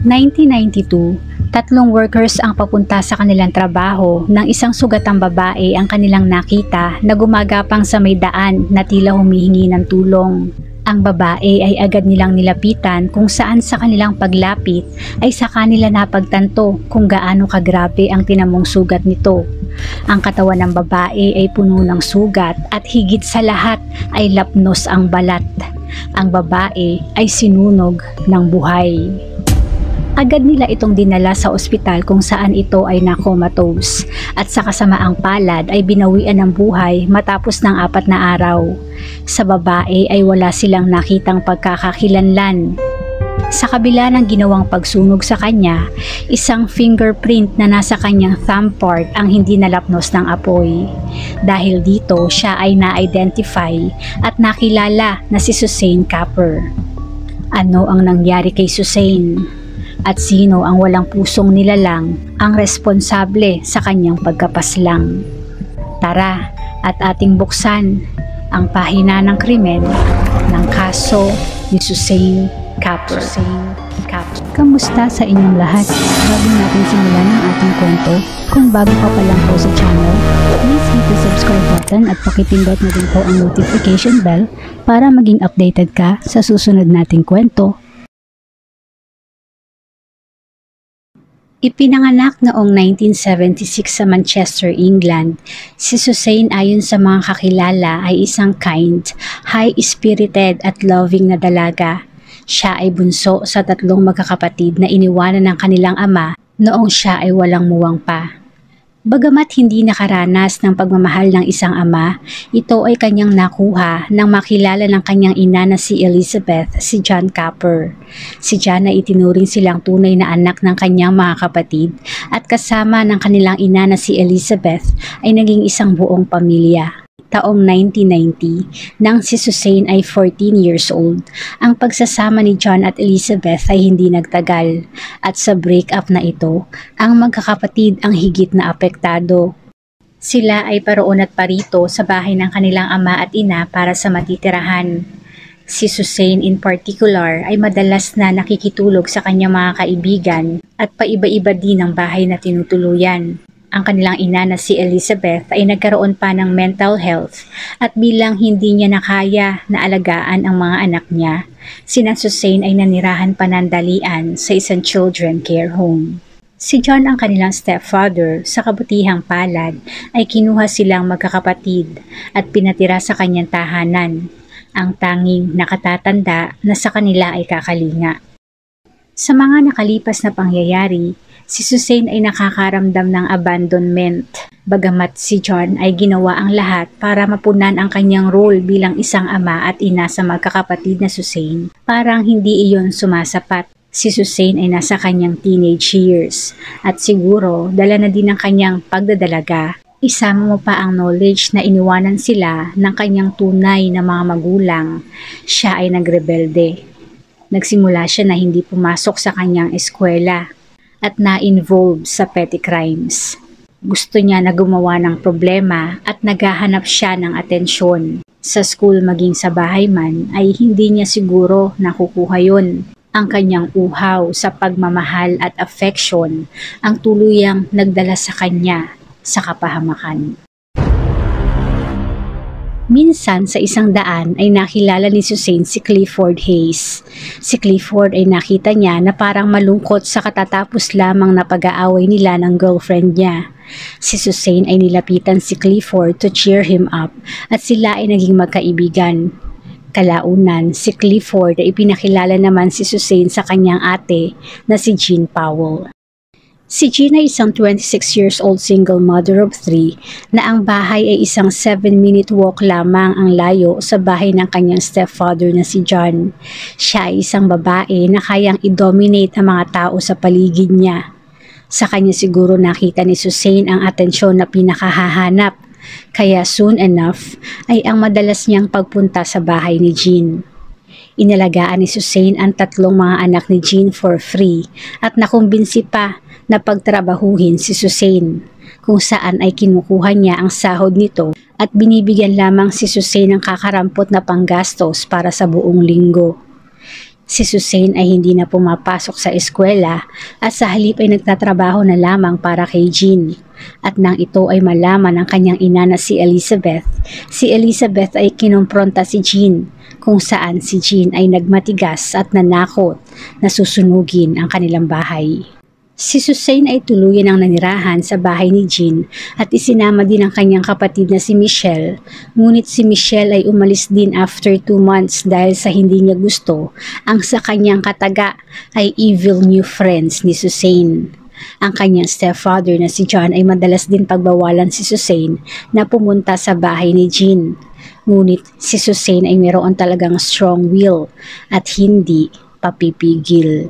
1992, tatlong workers ang papunta sa kanilang trabaho nang isang sugatang babae ang kanilang nakita na gumagapang sa may daan na tila humihingi ng tulong. Ang babae ay agad nilang nilapitan kung saan sa kanilang paglapit ay sa kanila napagtanto kung gaano kagrabe ang tinamong sugat nito. Ang katawan ng babae ay puno ng sugat at higit sa lahat ay lapnos ang balat. Ang babae ay sinunog ng buhay. Agad nila itong dinala sa ospital kung saan ito ay nakomatose at sa kasamaang palad ay binawian ng buhay matapos ng apat na araw. Sa babae ay wala silang nakitang pagkakakilanlan. Sa kabila ng ginawang pagsunog sa kanya, isang fingerprint na nasa kanyang thumb part ang hindi nalapnos ng apoy. Dahil dito siya ay na-identify at nakilala na si Suzanne Capper. Ano ang nangyari kay Suzanne? At sino ang walang pusong nilalang ang responsable sa kanyang pagkapaslang. Tara at ating buksan ang pahina ng krimen ng kaso ni Suzanne Capper. Kamusta sa inyong lahat? Bago natin simulan ang ating kwento, kung bago ka pa lang po sa channel, please hit the subscribe button at pakipindot na din po ang notification bell para maging updated ka sa susunod nating kwento Ipinanganak noong 1976 sa Manchester, England, si Suzanne ayon sa mga kakilala ay isang kind, high-spirited at loving na dalaga. Siya ay bunso sa tatlong magkakapatid na iniwanan ng kanilang ama noong siya ay walang muwang pa. Bagamat hindi nakaranas ng pagmamahal ng isang ama, ito ay kanyang nakuha nang makilala ng kanyang ina na si Elizabeth, si John Capper. Si John ay itinuring silang tunay na anak ng kanyang mga kapatid at kasama ng kanilang ina na si Elizabeth ay naging isang buong pamilya taong 1990 nang si Suzanne ay 14 years old. Ang pagsasama ni John at Elizabeth ay hindi nagtagal at sa breakup na ito, ang magkakapatid ang higit na apektado. Sila ay paroon at parito sa bahay ng kanilang ama at ina para sa matitirahan. Si Suzanne in particular ay madalas na nakikitulog sa kanyang mga kaibigan at paiba-iba din ang bahay na tinutuluyan. Ang kanilang ina na si Elizabeth ay nagkaroon pa ng mental health at bilang hindi niya nakaya na alagaan ang mga anak niya, sina Suzanne ay nanirahan panandalian sa isang children care home. Si John ang kanilang stepfather sa kabutihang palad ay kinuha silang magkakapatid at pinatira sa kanyang tahanan, ang tanging nakatatanda na sa kanila ay kakalinga. Sa mga nakalipas na pangyayari, Si Suzanne ay nakakaramdam ng abandonment. Bagamat si John ay ginawa ang lahat para mapunan ang kanyang role bilang isang ama at ina sa magkakapatid na Suzanne, parang hindi iyon sumasapat. Si Suzanne ay nasa kanyang teenage years at siguro dala na din ng kanyang pagdadalaga Isama mo pa ang knowledge na iniwanan sila ng kanyang tunay na mga magulang. Siya ay nagrebelde. Nagsimula siya na hindi pumasok sa kanyang eskwela at na-involve sa petty crimes. Gusto niya na gumawa ng problema at naghahanap siya ng atensyon. Sa school maging sa bahay man ay hindi niya siguro nakukuha yun. Ang kanyang uhaw sa pagmamahal at affection ang tuluyang nagdala sa kanya sa kapahamakan. Minsan sa isang daan ay nakilala ni Suzanne si Clifford Hayes. Si Clifford ay nakita niya na parang malungkot sa katatapos lamang na pag-aaway nila ng girlfriend niya. Si Suzanne ay nilapitan si Clifford to cheer him up at sila ay naging magkaibigan. Kalaunan, si Clifford ay ipinakilala naman si Suzanne sa kanyang ate na si Jean Powell. Si Gina isang 26 years old single mother of three na ang bahay ay isang 7-minute walk lamang ang layo sa bahay ng kanyang stepfather na si John. Siya ay isang babae na kayang i-dominate ang mga tao sa paligid niya. Sa kanya siguro nakita ni Suzanne ang atensyon na pinakahahanap kaya soon enough ay ang madalas niyang pagpunta sa bahay ni Jean. Inalagaan ni Suzanne ang tatlong mga anak ni Jean for free at nakumbinsi pa na pagtrabahuhin si Suzanne kung saan ay kinukuha niya ang sahod nito at binibigyan lamang si Suzanne ng kakarampot na panggastos para sa buong linggo. Si Suzanne ay hindi na pumapasok sa eskwela at sa halip ay nagtatrabaho na lamang para kay Jean. At nang ito ay malaman ng kanyang ina na si Elizabeth, si Elizabeth ay kinompronta si Jean kung saan si Jean ay nagmatigas at nanakot na susunugin ang kanilang bahay. Si Suzanne ay tuluyan ang nanirahan sa bahay ni Jean at isinama din ang kanyang kapatid na si Michelle. Ngunit si Michelle ay umalis din after 2 months dahil sa hindi niya gusto ang sa kanyang kataga ay evil new friends ni Suzanne. Ang kanyang stepfather na si John ay madalas din pagbawalan si Suzanne na pumunta sa bahay ni Jean. Ngunit si Suzanne ay mayroon talagang strong will at hindi papipigil.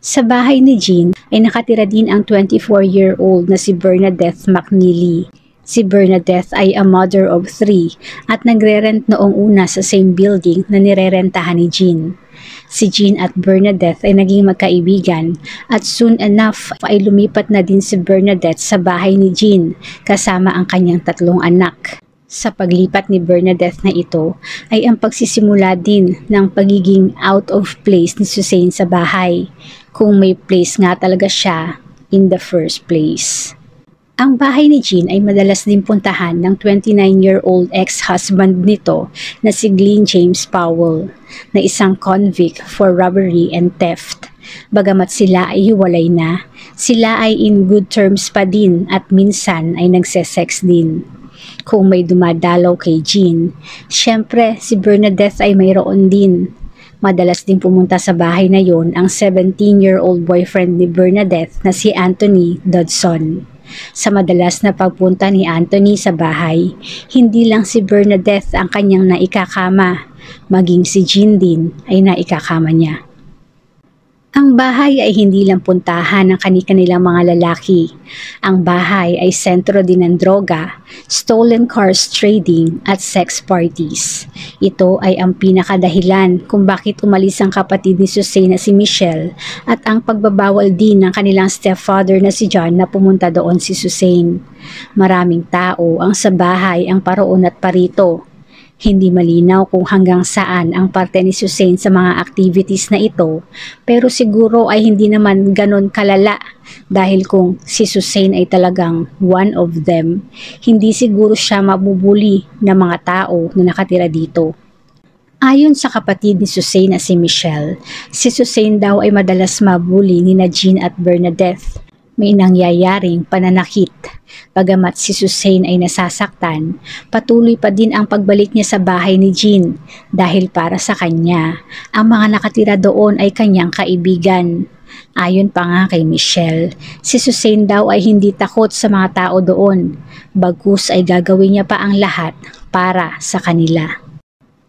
Sa bahay ni Jean ay nakatira din ang 24-year-old na si Bernadette McNeely. Si Bernadette ay a mother of three at nagre-rent noong una sa same building na nirerentahan ni Jean. Si Jean at Bernadette ay naging magkaibigan at soon enough ay lumipat na din si Bernadette sa bahay ni Jean kasama ang kanyang tatlong anak. Sa paglipat ni Bernadette na ito ay ang pagsisimula din ng pagiging out of place ni Suzanne sa bahay kung may place nga talaga siya in the first place. Ang bahay ni Jean ay madalas din puntahan ng 29-year-old ex-husband nito na si Glenn James Powell na isang convict for robbery and theft. Bagamat sila ay hiwalay na, sila ay in good terms pa din at minsan ay nagsesex din kung may dumadalaw kay Jean. Siyempre, si Bernadette ay mayroon din. Madalas din pumunta sa bahay na yon ang 17-year-old boyfriend ni Bernadette na si Anthony Dodson. Sa madalas na pagpunta ni Anthony sa bahay, hindi lang si Bernadette ang kanyang naikakama, maging si Jean din ay naikakama niya. Ang bahay ay hindi lang puntahan ng kani-kanilang mga lalaki. Ang bahay ay sentro din ng droga, stolen cars trading at sex parties. Ito ay ang pinakadahilan kung bakit umalis ang kapatid ni Suzanne na si Michelle at ang pagbabawal din ng kanilang stepfather na si John na pumunta doon si Suzanne. Maraming tao ang sa bahay ang paroon at parito hindi malinaw kung hanggang saan ang parte ni Suzanne sa mga activities na ito, pero siguro ay hindi naman ganon kalala dahil kung si Suzanne ay talagang one of them, hindi siguro siya mabubuli ng mga tao na nakatira dito. Ayon sa kapatid ni Suzanne na si Michelle, si Suzanne daw ay madalas mabuli ni na Jean at Bernadette may nangyayaring pananakit. Bagamat si Suzanne ay nasasaktan, patuloy pa din ang pagbalik niya sa bahay ni Jean dahil para sa kanya, ang mga nakatira doon ay kanyang kaibigan. Ayon pa nga kay Michelle, si Suzanne daw ay hindi takot sa mga tao doon, bagkus ay gagawin niya pa ang lahat para sa kanila.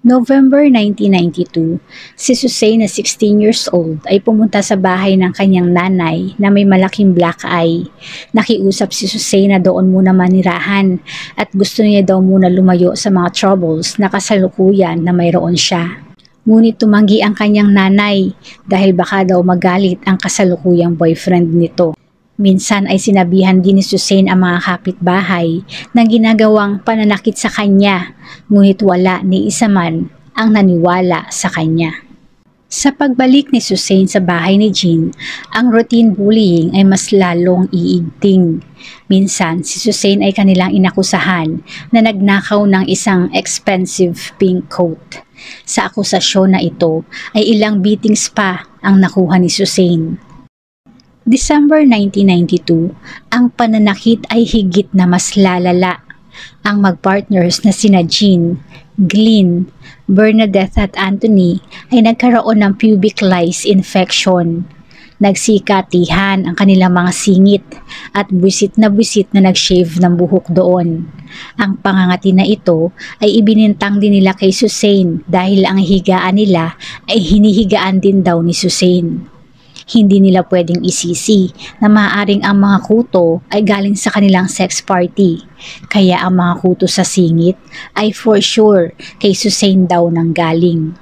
November 1992, si Suzanne na 16 years old ay pumunta sa bahay ng kanyang nanay na may malaking black eye. Nakiusap si Suzanne na doon muna manirahan at gusto niya daw muna lumayo sa mga troubles na kasalukuyan na mayroon siya. Ngunit tumanggi ang kanyang nanay dahil baka daw magalit ang kasalukuyang boyfriend nito. Minsan ay sinabihan din ni Suzanne ang mga kapitbahay na ginagawang pananakit sa kanya, ngunit wala ni isa man ang naniwala sa kanya. Sa pagbalik ni Suzanne sa bahay ni Jean, ang routine bullying ay mas lalong iigting. Minsan, si Suzanne ay kanilang inakusahan na nagnakaw ng isang expensive pink coat. Sa akusasyon na ito ay ilang beatings pa ang nakuha ni Suzanne. December 1992, ang pananakit ay higit na mas lalala. Ang magpartners na sina Jean, Glynn, Bernadette at Anthony ay nagkaroon ng pubic lice infection. Nagsikatihan ang kanilang mga singit at busit na busit na nag-shave ng buhok doon. Ang pangangati na ito ay ibinintang din nila kay Suzanne dahil ang higaan nila ay hinihigaan din daw ni Suzanne. Hindi nila pwedeng isisi na maaaring ang mga kuto ay galing sa kanilang sex party. Kaya ang mga kuto sa singit ay for sure kay Suzanne daw nang galing.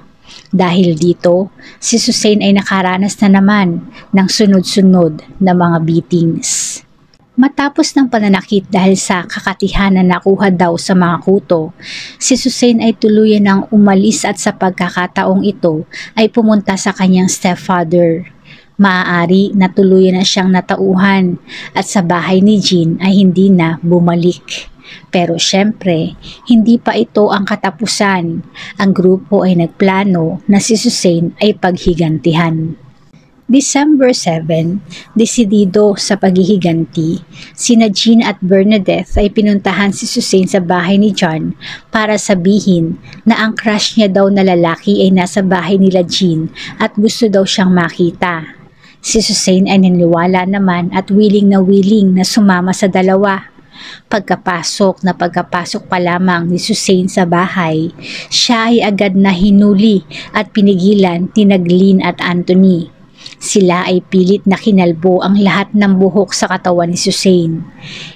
Dahil dito, si Suzanne ay nakaranas na naman ng sunod-sunod na mga beatings. Matapos ng pananakit dahil sa kakatihan na nakuha daw sa mga kuto, si Susan ay tuluyan ng umalis at sa pagkakataong ito ay pumunta sa kanyang stepfather. Maaari na tuluyan na siyang natauhan at sa bahay ni Jean ay hindi na bumalik. Pero syempre, hindi pa ito ang katapusan. Ang grupo ay nagplano na si Susan ay paghigantihan. December 7, desidido sa paghihiganti, sina Jean at Bernadette ay pinuntahan si Suzanne sa bahay ni John para sabihin na ang crush niya daw na lalaki ay nasa bahay nila Jean at gusto daw siyang makita. Si Suzanne ay naniwala naman at willing na willing na sumama sa dalawa. Pagkapasok na pagkapasok pa lamang ni Suzanne sa bahay, siya ay agad na hinuli at pinigilan ni Naglin at Anthony. Sila ay pilit na kinalbo ang lahat ng buhok sa katawan ni Susain.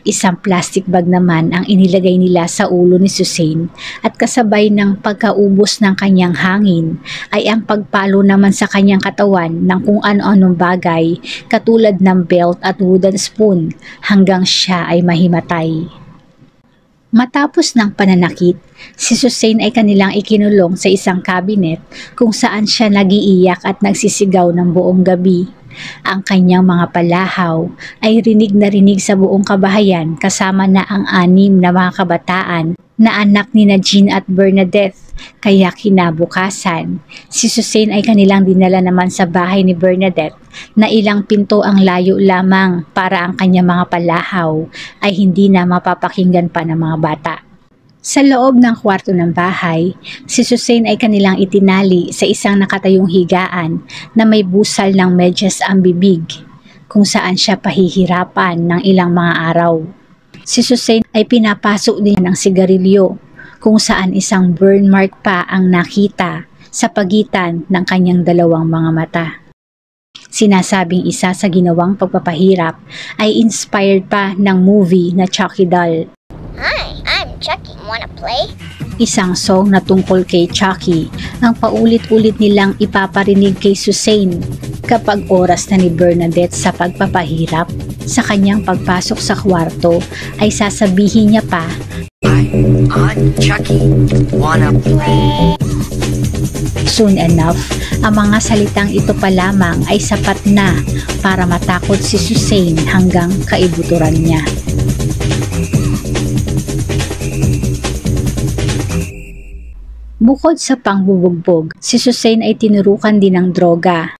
Isang plastic bag naman ang inilagay nila sa ulo ni Susain at kasabay ng pagkaubos ng kanyang hangin ay ang pagpalo naman sa kanyang katawan ng kung ano-anong bagay katulad ng belt at wooden spoon hanggang siya ay mahimatay. Matapos ng pananakit, si Susain ay kanilang ikinulong sa isang cabinet kung saan siya nagiiyak at nagsisigaw ng buong gabi. Ang kanyang mga palahaw ay rinig na rinig sa buong kabahayan kasama na ang anim na mga kabataan na anak ni na Jean at Bernadette kaya kinabukasan, si Suzanne ay kanilang dinala naman sa bahay ni Bernadette na ilang pinto ang layo lamang para ang kanyang mga palahaw ay hindi na mapapakinggan pa ng mga bata. Sa loob ng kwarto ng bahay, si Suzanne ay kanilang itinali sa isang nakatayong higaan na may busal ng medyas ang bibig, kung saan siya pahihirapan ng ilang mga araw. Si Suzanne ay pinapasok din ng sigarilyo kung saan isang burn mark pa ang nakita sa pagitan ng kanyang dalawang mga mata. Sinasabing isa sa ginawang pagpapahirap ay inspired pa ng movie na Chucky Doll. Hi, Chucky. Wanna play? Isang song na tungkol kay Chucky ang paulit-ulit nilang ipaparinig kay Suzanne kapag oras na ni Bernadette sa pagpapahirap. Sa kanyang pagpasok sa kwarto ay sasabihin niya pa I'm Chucky. Wanna play? Soon enough, ang mga salitang ito pa lamang ay sapat na para matakot si Suzanne hanggang kaibuturan niya. Bukod sa pangbubugbog, si Suzanne ay tinurukan din ng droga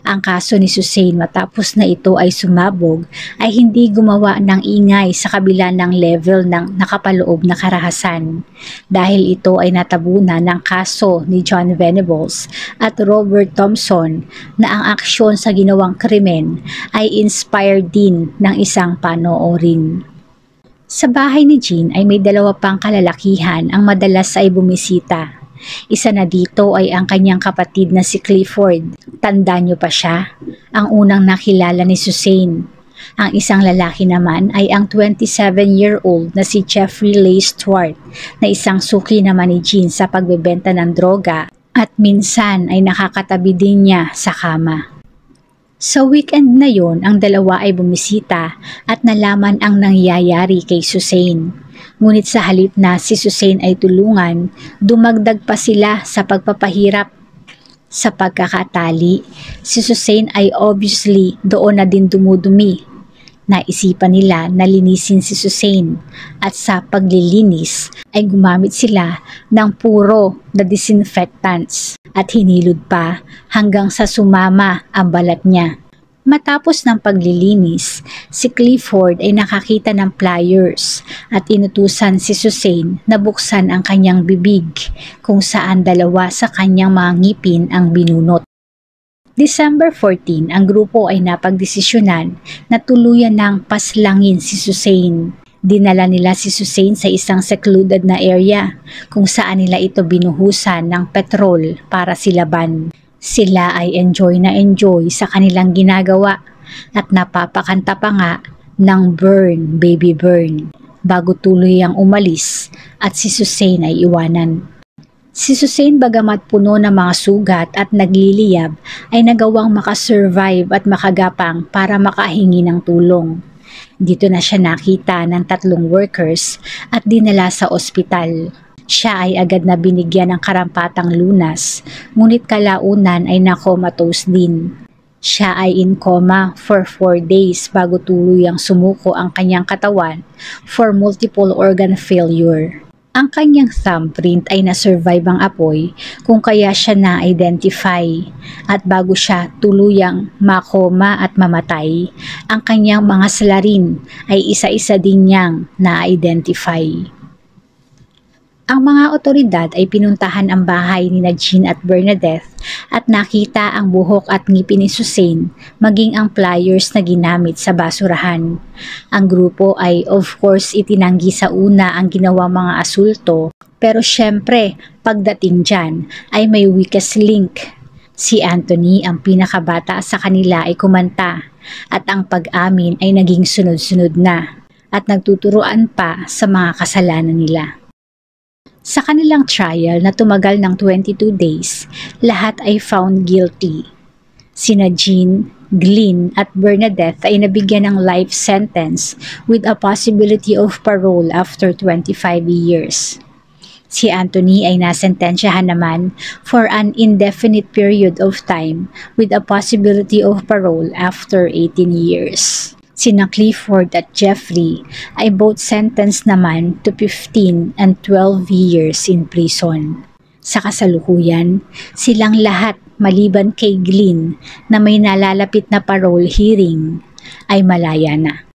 ang kaso ni Suzanne matapos na ito ay sumabog ay hindi gumawa ng ingay sa kabila ng level ng nakapaloob na karahasan dahil ito ay natabunan ng kaso ni John Venables at Robert Thompson na ang aksyon sa ginawang krimen ay inspired din ng isang panoorin. Sa bahay ni Jean ay may dalawa pang kalalakihan ang madalas ay bumisita isa na dito ay ang kanyang kapatid na si Clifford. Tanda niyo pa siya? Ang unang nakilala ni Suzanne. Ang isang lalaki naman ay ang 27-year-old na si Jeffrey Leigh Stewart na isang suki naman ni Jean sa pagbebenta ng droga at minsan ay nakakatabi din niya sa kama. Sa weekend na yon, ang dalawa ay bumisita at nalaman ang nangyayari kay Suzanne. Ngunit sa halip na si Suzanne ay tulungan, dumagdag pa sila sa pagpapahirap. Sa pagkakatali, si Suzanne ay obviously doon na din dumudumi. Naisipan nila na linisin si Suzanne at sa paglilinis ay gumamit sila ng puro na disinfectants at hinilod pa hanggang sa sumama ang balat niya. Matapos ng paglilinis, si Clifford ay nakakita ng pliers at inutusan si Suzanne na buksan ang kanyang bibig kung saan dalawa sa kanyang mga ngipin ang binunot. December 14, ang grupo ay napagdesisyonan na tuluyan ng paslangin si Suzanne. Dinala nila si Suzanne sa isang secluded na area kung saan nila ito binuhusan ng petrol para silaban. Sila ay enjoy na enjoy sa kanilang ginagawa at napapakanta pa nga ng Burn, Baby Burn bago tuloy ang umalis at si Suzanne ay iwanan. Si Suzanne bagamat puno ng mga sugat at nagliliyab ay nagawang makasurvive at makagapang para makahingi ng tulong. Dito na siya nakita ng tatlong workers at dinala sa ospital. Siya ay agad na binigyan ng karampatang lunas, ngunit kalaunan ay nakomatose din. Siya ay in coma for 4 days bago tuluyang sumuko ang kanyang katawan for multiple organ failure. Ang kanyang thumbprint ay na-survive ang apoy kung kaya siya na-identify at bago siya tuluyang makoma at mamatay, ang kanyang mga salarin ay isa-isa din niyang na-identify. Ang mga otoridad ay pinuntahan ang bahay ni Jean at Bernadette at nakita ang buhok at ngipin ni Suzanne maging ang pliers na ginamit sa basurahan. Ang grupo ay of course itinanggi sa una ang ginawa mga asulto pero syempre pagdating dyan ay may weakest link. Si Anthony ang pinakabata sa kanila ay kumanta at ang pag-amin ay naging sunod-sunod na at nagtuturuan pa sa mga kasalanan nila. Sa kanilang trial na tumagal ng 22 days, lahat ay found guilty. Sina Jean, Glynn at Bernadette ay nabigyan ng life sentence with a possibility of parole after 25 years. Si Anthony ay nasentensyahan naman for an indefinite period of time with a possibility of parole after 18 years. Sina Clifford at Jeffrey ay both sentenced naman to 15 and 12 years in prison. Sa kasalukuyan, silang lahat maliban kay Glynn na may nalalapit na parole hearing ay malaya na.